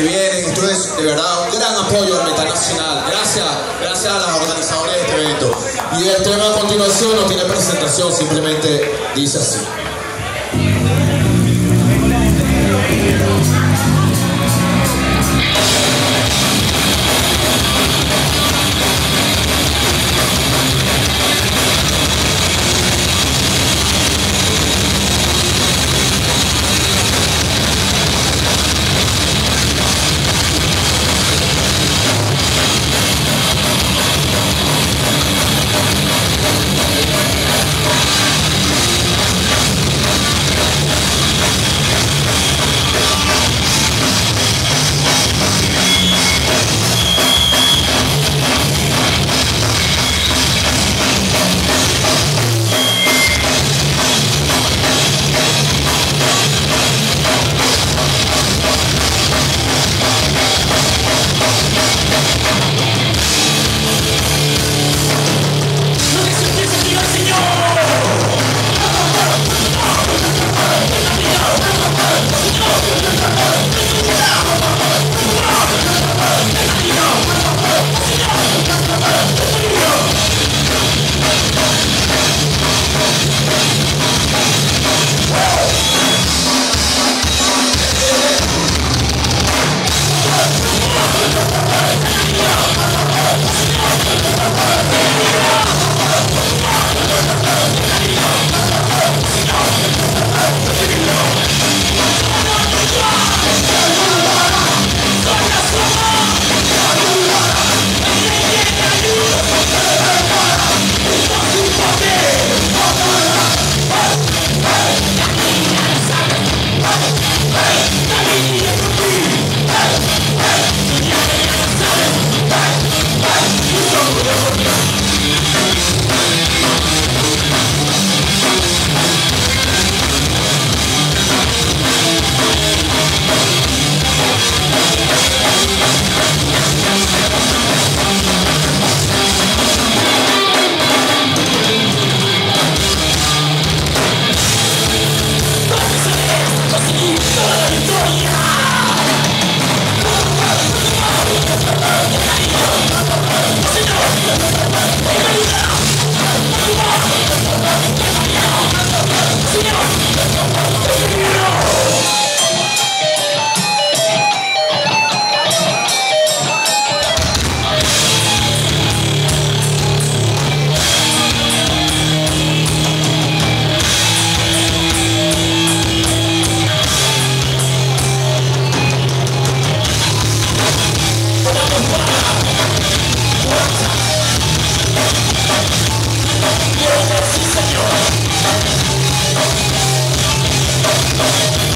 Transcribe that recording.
que vienen. Entonces, de verdad, un gran apoyo al Metal Nacional. Gracias, gracias a los organizadores de este evento. Y el tema a continuación no tiene presentación, simplemente dice así. Thank you.